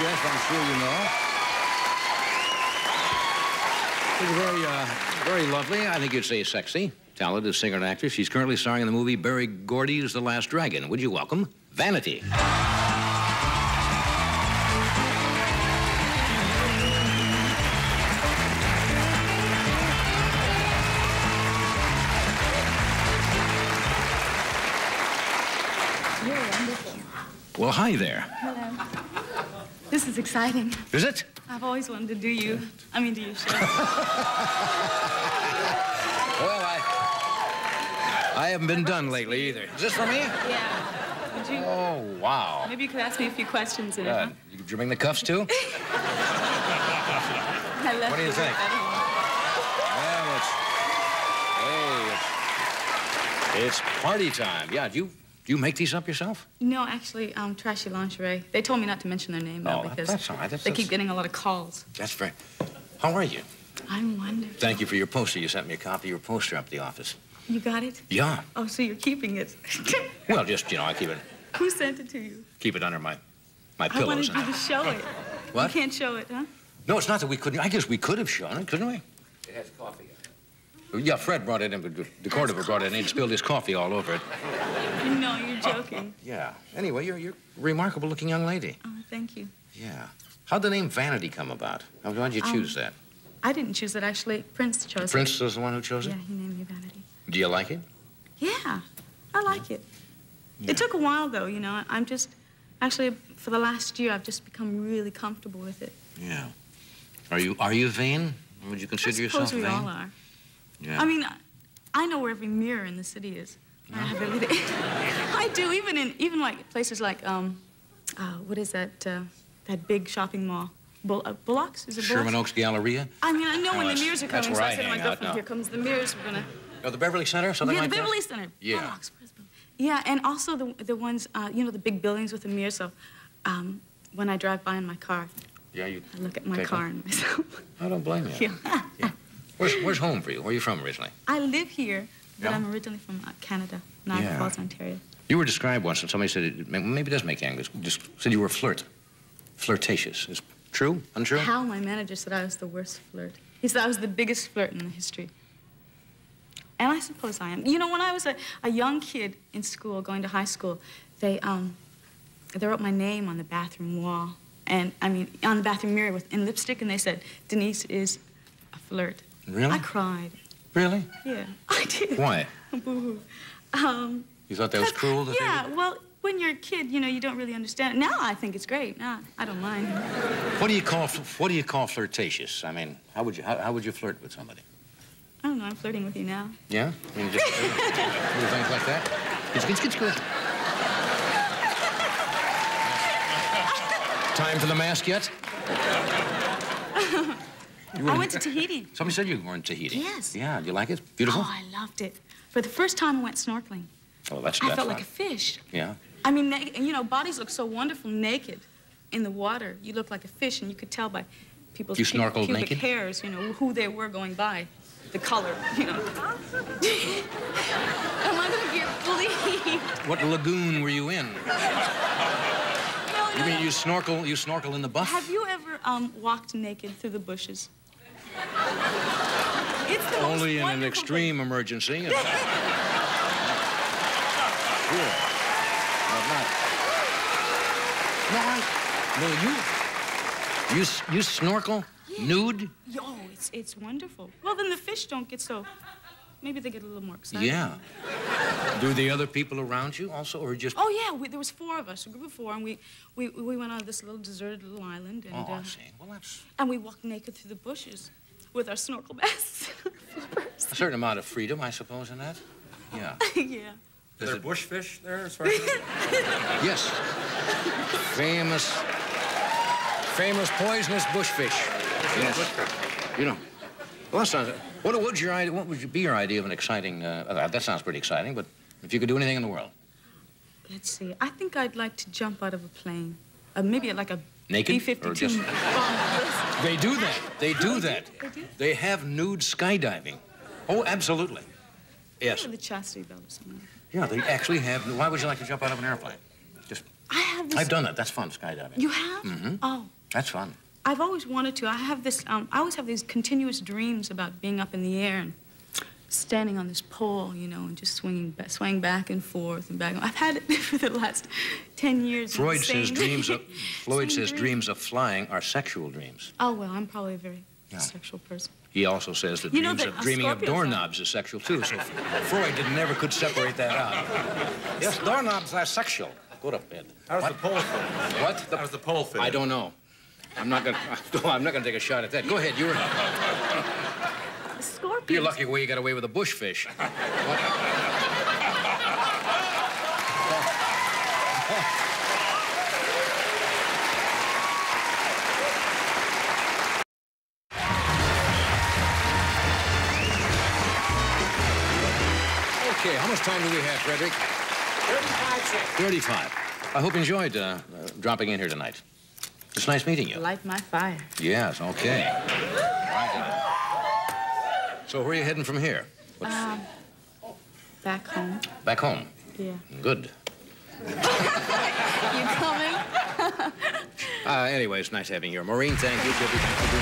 yes, I'm sure you know. She's very, uh, very lovely. I think you'd say sexy. Talented singer and actress. She's currently starring in the movie Berry Gordy's The Last Dragon. Would you welcome Vanity? You're wonderful. Well, hi there. Hello. This is exciting. Is it? I've always wanted to do you. I mean, do you, show. Well, I, I haven't been done lately either. Is this for me? yeah. Would you? Oh, wow. Maybe you could ask me a few questions. And Uh, did you bring the cuffs too? I left what do you think? Well, it's, hey, it's, it's party time. Yeah, do you, do you make these up yourself? No, actually, um, Trashy Lingerie. They told me not to mention their name though Oh, because that's all right. That's- they that's- keep getting a lot of calls. That's very. How are you? I'm wonderful. Thank you for your poster. You sent me a copy of your poster up at the office. You got it? Yeah. Oh, so you're keeping it? Well, just, you know, I keep it, Who sent it to you? keep it under my, my pillows. I pillows. wanted you to show it. What? You can't show it, huh? No, it's not that we couldn't. I guess we could have shown it, couldn't we? It has coffee in it. Yeah, Fred brought it in, but de Cordova brought it in. He'd spilled his coffee all over it. No, you're joking. Yeah. Anyway, you're, you're a remarkable looking young lady. Oh, thank you. Yeah. How'd the name Vanity come about? Why'd you Um, choose that? I didn't choose it, actually. Prince chose it. Prince was the one who chose it. Yeah, he named me Vanity. Do you like it? Yeah, I like it. Yeah. It took a while, though, you know. I'm just, actually, for the last year, I've just become really comfortable with it. Yeah. Are you are you vain? Would you I consider suppose yourself we vain? all are. Yeah. I mean, I- know where every mirror in the city is. I have everything. I do, even in, even like places like, um, uh, what is that, uh, that big shopping mall? Bull, uh, Bullock's? Is it Sherman Bullock's? Oaks Galleria? I mean, I know No, when the mirrors are coming, so I I said to my girlfriend, here comes the mirrors, we're gonna... Oh, the Beverly Center, something yeah, like the that? Beverly Center. Yeah. Bullock's, Brisbane. Yeah, and also the, the ones, uh, you know, the big buildings with the mirrors. So um, when I drive by in my car, Yeah, you. I look at my car one. and myself. I don't blame you. yeah. Where's, where's home for you? Where are you from originally? I live here, but Yeah? I'm originally from uh, Canada, Niagara Yeah. Falls, Ontario. You were described once, and somebody said it maybe it does make you angry. Just said you were a flirt, flirtatious. Is true? Untrue? How my manager, said I was the worst flirt. He said I was the biggest flirt in the history. And I suppose I am. You know, when I was a, a young kid in school, going to high school, they, um, they wrote my name on the bathroom wall. And, I mean, on the bathroom mirror with, in lipstick, and they said, Denise is a flirt. Really? I cried. Really? Yeah, I did. Why? Boo-hoo. Um, You thought that was cruel? They yeah, well, when you're a kid, you know, you don't really understand it. Now I think it's great. Now I don't mind. What do you call what do you call flirtatious? I mean, how would you how, how would you flirt with somebody? I don't know, I'm flirting with you now. Yeah? I mean, just little things like that. It's, it's, it's good. Time for the mask yet? Were I went to Tahiti. Somebody said you were in Tahiti. Yes. Yeah. Do you like it? Beautiful. Oh, I loved it. For the first time I went snorkeling, Oh, that's I that's felt like a fish. Yeah. I mean, you know, bodies look so wonderful naked in the water. You look like a fish, and you could tell by people's You snorkeled pubic naked? hairs, you know, who they were going by, the color, you know. Am I going to get believed? What lagoon were you in? No, You mean no. you snorkel? You snorkel in the buff? Have you ever um, walked naked through the bushes? It's the most Only in an wonderful extreme emergency. Sure. But not. No, I, no, you, you, you snorkel nude? thing. Yo, it's it's wonderful. Well, then the fish don't get so. Maybe they get a little more excited. Yeah. Do the other people around you also, or just? Oh yeah, we, there was four of us, a group of four, and we, we, we went on this little deserted little island, and Oh, uh, I see. Well, that's and we walked naked through the bushes with our snorkel vests. a certain amount of freedom, I suppose, in that. Yeah. yeah. Is there bushfish there as far as Yes. Famous, famous poisonous bushfish. Yes. You know. Well, that sounds. What would your idea? What would be your idea of an exciting? Uh, uh, that sounds pretty exciting. But if you could do anything in the world, Let's see. I think I'd like to jump out of a plane, uh, maybe like a Naked, B-52 or just- bomb. They do that. They do that. They do? They have nude skydiving. Oh, absolutely. Yes. the chastity belt or something. Yeah, they actually have. Why would you like to jump out of an airplane? Just I have this. I've done that. That's fun, skydiving. You have? Mm-hmm. Oh. That's fun. I've always wanted to. I have this, um, I always have these continuous dreams about being up in the air and standing on this pole, you know, and just swinging, ba- swaying back and forth and back. I've had it for the last 10 years. Freud says same- dreams of Floyd same says dream. dreams of flying are sexual dreams. Oh, well, I'm probably a very Yeah. sexual person. He also says that You dreams that, of dreaming of Scorpios are- doorknobs is sexual too. So Freud did, never could separate that out. Yes, doorknobs are sexual. Go to bed. How's What? the pole fit? What? How's the pole fit? I don't know. I'm not gonna. I'm not gonna take a shot at that. Go ahead. You're. Scorpions. You're lucky where you got away with a bushfish. What? Okay, how much time do we have, Frederick? 35 seconds. 35. I hope you enjoyed uh, uh, dropping in here tonight. It's nice meeting you. Light my fire. Yes, okay. So where are you heading from here? What's- Um, back home. Back home. Yeah. Good. You coming? Uh, anyway, it's nice having you. Maureen, thank you. Thank you.